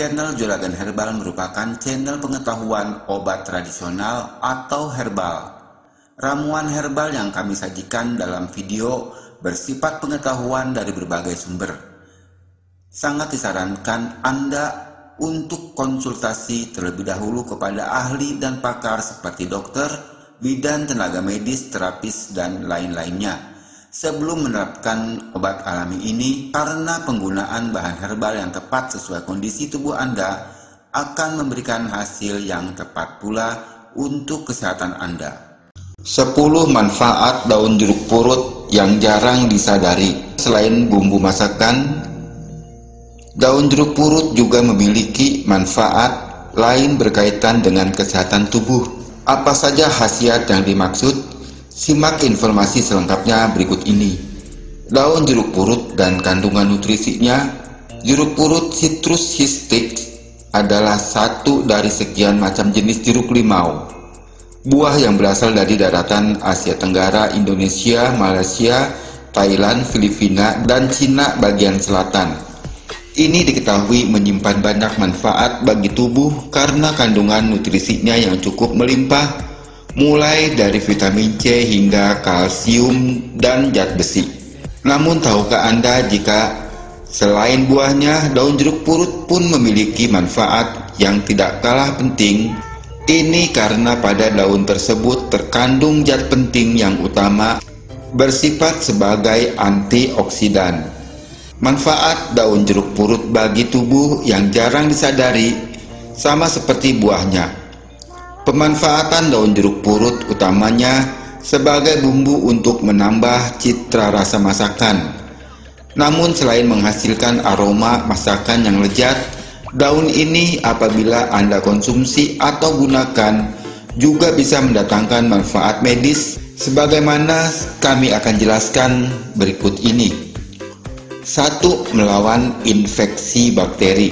Channel Juragan Herbal merupakan channel pengetahuan obat tradisional atau herbal. Ramuan herbal yang kami sajikan dalam video bersifat pengetahuan dari berbagai sumber. Sangat disarankan Anda untuk konsultasi terlebih dahulu kepada ahli dan pakar seperti dokter, bidan tenaga medis, terapis, dan lain-lainnya sebelum menerapkan obat alami ini karena penggunaan bahan herbal yang tepat sesuai kondisi tubuh Anda akan memberikan hasil yang tepat pula untuk kesehatan Anda. 10 manfaat daun jeruk purut yang jarang disadari. Selain bumbu masakan, daun jeruk purut juga memiliki manfaat lain berkaitan dengan kesehatan tubuh. Apa saja khasiat yang dimaksud? Simak informasi selengkapnya berikut ini. Daun jeruk purut dan kandungan nutrisinya. Jeruk purut Citrus histic adalah satu dari sekian macam jenis jeruk limau. Buah yang berasal dari daratan Asia Tenggara, Indonesia, Malaysia, Thailand, Filipina, dan Cina bagian selatan. Ini diketahui menyimpan banyak manfaat bagi tubuh karena kandungan nutrisinya yang cukup melimpah mulai dari vitamin C hingga kalsium dan zat besi. Namun tahukah Anda jika selain buahnya, daun jeruk purut pun memiliki manfaat yang tidak kalah penting? Ini karena pada daun tersebut terkandung zat penting yang utama bersifat sebagai antioksidan. Manfaat daun jeruk purut bagi tubuh yang jarang disadari sama seperti buahnya Pemanfaatan daun jeruk purut utamanya sebagai bumbu untuk menambah citra rasa masakan. Namun selain menghasilkan aroma masakan yang lezat, daun ini apabila Anda konsumsi atau gunakan juga bisa mendatangkan manfaat medis sebagaimana kami akan jelaskan berikut ini. Satu, melawan infeksi bakteri.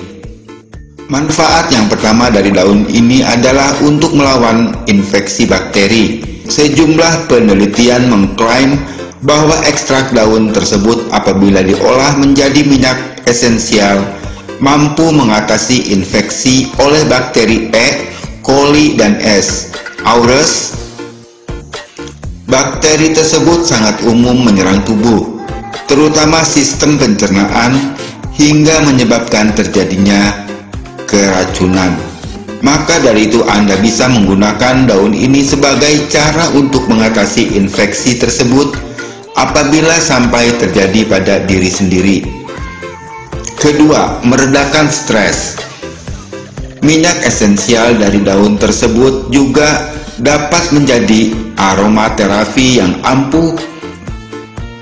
Manfaat yang pertama dari daun ini adalah untuk melawan infeksi bakteri. Sejumlah penelitian mengklaim bahwa ekstrak daun tersebut apabila diolah menjadi minyak esensial mampu mengatasi infeksi oleh bakteri E. coli dan S. aureus. Bakteri tersebut sangat umum menyerang tubuh, terutama sistem pencernaan hingga menyebabkan terjadinya keracunan. Maka dari itu Anda bisa menggunakan daun ini sebagai cara untuk mengatasi infeksi tersebut apabila sampai terjadi pada diri sendiri. Kedua, meredakan stres. Minyak esensial dari daun tersebut juga dapat menjadi aromaterapi yang ampuh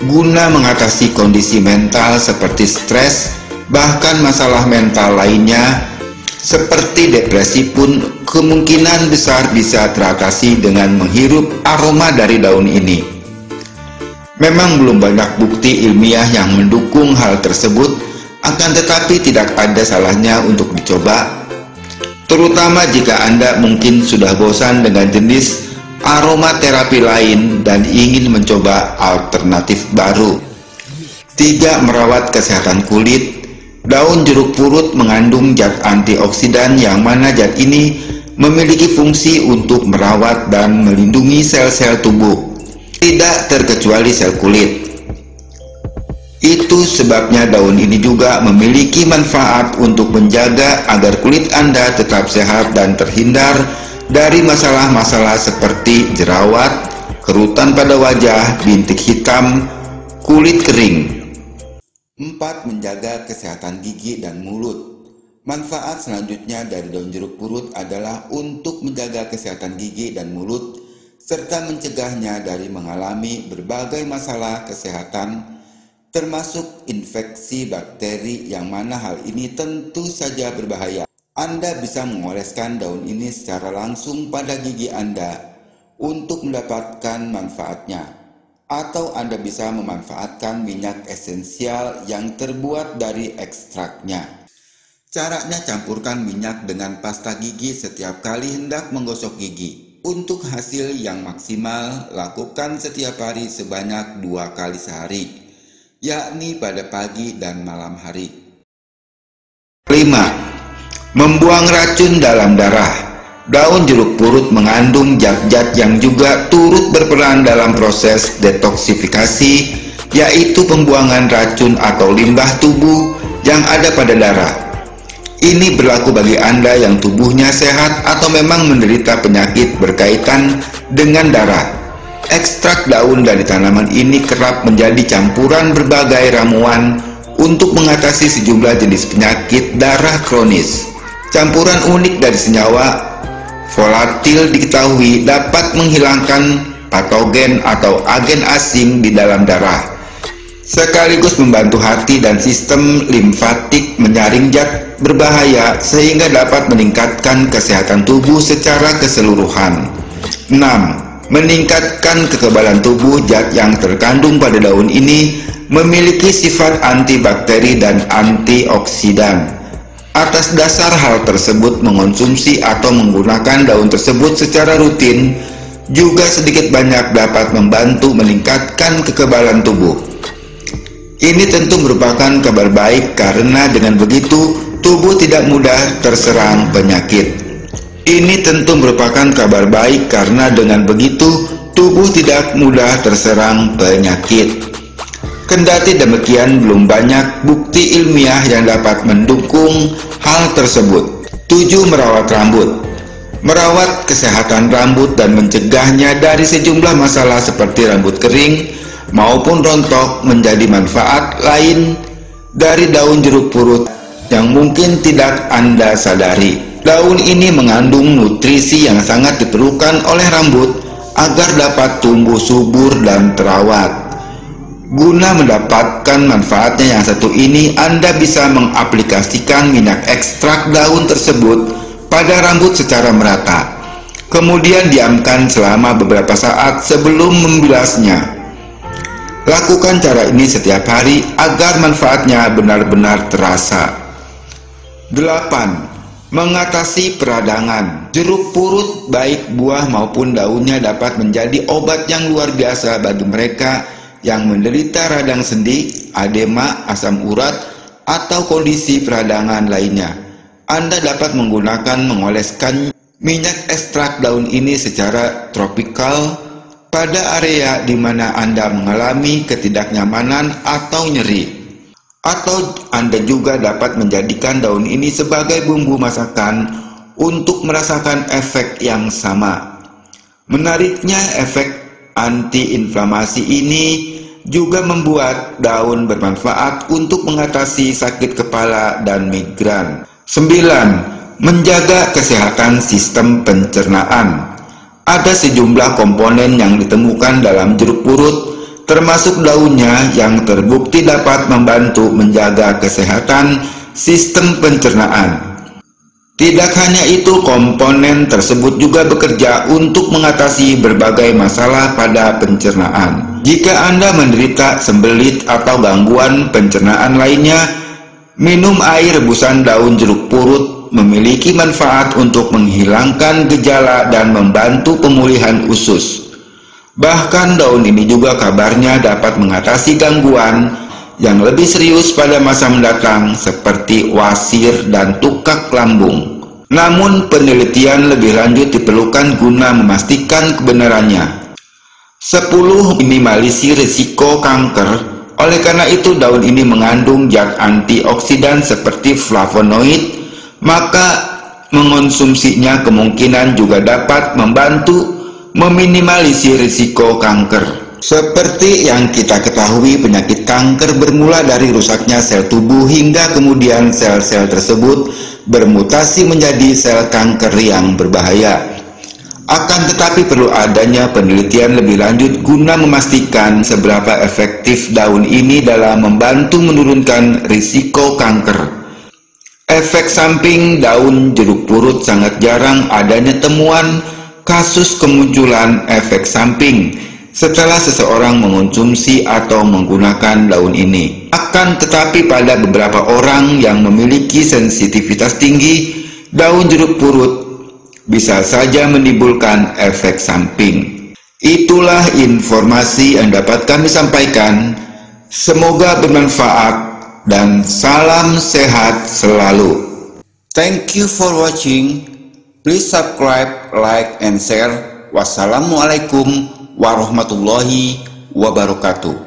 guna mengatasi kondisi mental seperti stres, bahkan masalah mental lainnya seperti depresi pun kemungkinan besar bisa teratasi dengan menghirup aroma dari daun ini. Memang belum banyak bukti ilmiah yang mendukung hal tersebut, akan tetapi tidak ada salahnya untuk dicoba, terutama jika Anda mungkin sudah bosan dengan jenis aroma terapi lain dan ingin mencoba alternatif baru. Tiga Merawat kesehatan kulit Daun jeruk purut mengandung zat antioksidan yang mana zat ini memiliki fungsi untuk merawat dan melindungi sel-sel tubuh, tidak terkecuali sel kulit. Itu sebabnya daun ini juga memiliki manfaat untuk menjaga agar kulit Anda tetap sehat dan terhindar dari masalah-masalah seperti jerawat, kerutan pada wajah, bintik hitam, kulit kering, 4. Menjaga kesehatan gigi dan mulut Manfaat selanjutnya dari daun jeruk purut adalah untuk menjaga kesehatan gigi dan mulut serta mencegahnya dari mengalami berbagai masalah kesehatan termasuk infeksi bakteri yang mana hal ini tentu saja berbahaya. Anda bisa mengoleskan daun ini secara langsung pada gigi Anda untuk mendapatkan manfaatnya atau Anda bisa memanfaatkan minyak esensial yang terbuat dari ekstraknya. Caranya campurkan minyak dengan pasta gigi setiap kali hendak menggosok gigi. Untuk hasil yang maksimal, lakukan setiap hari sebanyak dua kali sehari, yakni pada pagi dan malam hari. 5. Membuang racun dalam darah. Daun jeruk purut mengandung zat-zat yang juga turut berperan dalam proses detoksifikasi, yaitu pembuangan racun atau limbah tubuh yang ada pada darah. Ini berlaku bagi Anda yang tubuhnya sehat atau memang menderita penyakit berkaitan dengan darah. Ekstrak daun dari tanaman ini kerap menjadi campuran berbagai ramuan untuk mengatasi sejumlah jenis penyakit darah kronis. Campuran unik dari senyawa volatil diketahui dapat menghilangkan patogen atau agen asing di dalam darah, sekaligus membantu hati dan sistem limfatik menyaring zat berbahaya sehingga dapat meningkatkan kesehatan tubuh secara keseluruhan. 6. Meningkatkan kekebalan tubuh zat yang terkandung pada daun ini memiliki sifat antibakteri dan antioksidan. Atas dasar hal tersebut mengonsumsi atau menggunakan daun tersebut secara rutin juga sedikit banyak dapat membantu meningkatkan kekebalan tubuh. Ini tentu merupakan kabar baik karena dengan begitu tubuh tidak mudah terserang penyakit. Ini tentu merupakan kabar baik karena dengan begitu tubuh tidak mudah terserang penyakit. Kendati demikian, belum banyak bukti ilmiah yang dapat mendukung hal tersebut. 7. Merawat rambut Merawat kesehatan rambut dan mencegahnya dari sejumlah masalah seperti rambut kering maupun rontok menjadi manfaat lain dari daun jeruk purut yang mungkin tidak Anda sadari. Daun ini mengandung nutrisi yang sangat diperlukan oleh rambut agar dapat tumbuh subur dan terawat. Guna mendapatkan manfaatnya yang satu ini, Anda bisa mengaplikasikan minyak ekstrak daun tersebut pada rambut secara merata. Kemudian diamkan selama beberapa saat sebelum membilasnya. Lakukan cara ini setiap hari agar manfaatnya benar-benar terasa. 8. Mengatasi peradangan Jeruk purut baik buah maupun daunnya dapat menjadi obat yang luar biasa bagi mereka yang menderita radang sendi, adema, asam urat, atau kondisi peradangan lainnya. Anda dapat menggunakan mengoleskan minyak ekstrak daun ini secara tropikal pada area di mana Anda mengalami ketidaknyamanan atau nyeri. Atau Anda juga dapat menjadikan daun ini sebagai bumbu masakan untuk merasakan efek yang sama. Menariknya efek antiinflamasi ini juga membuat daun bermanfaat untuk mengatasi sakit kepala dan migran. 9. Menjaga kesehatan sistem pencernaan. Ada sejumlah komponen yang ditemukan dalam jeruk purut, termasuk daunnya yang terbukti dapat membantu menjaga kesehatan sistem pencernaan. Tidak hanya itu, komponen tersebut juga bekerja untuk mengatasi berbagai masalah pada pencernaan. Jika Anda menderita sembelit atau gangguan pencernaan lainnya, minum air rebusan daun jeruk purut memiliki manfaat untuk menghilangkan gejala dan membantu pemulihan usus. Bahkan daun ini juga kabarnya dapat mengatasi gangguan yang lebih serius pada masa mendatang seperti wasir dan tukak lambung. Namun penelitian lebih lanjut diperlukan guna memastikan kebenarannya. 10. Minimalisi risiko kanker oleh karena itu daun ini mengandung zat antioksidan seperti flavonoid, maka mengonsumsinya kemungkinan juga dapat membantu meminimalisir risiko kanker. Seperti yang kita ketahui, penyakit kanker bermula dari rusaknya sel tubuh hingga kemudian sel-sel tersebut bermutasi menjadi sel kanker yang berbahaya. Akan tetapi perlu adanya penelitian lebih lanjut guna memastikan seberapa efektif daun ini dalam membantu menurunkan risiko kanker. Efek samping daun jeruk purut sangat jarang adanya temuan kasus kemunculan efek samping setelah seseorang mengonsumsi atau menggunakan daun ini. Akan tetapi pada beberapa orang yang memiliki sensitivitas tinggi, daun jeruk purut bisa saja menimbulkan efek samping. Itulah informasi yang dapat kami sampaikan. Semoga bermanfaat dan salam sehat selalu. Thank you for watching. Please subscribe, like, and share. Wassalamualaikum warahmatullahi wabarakatuh.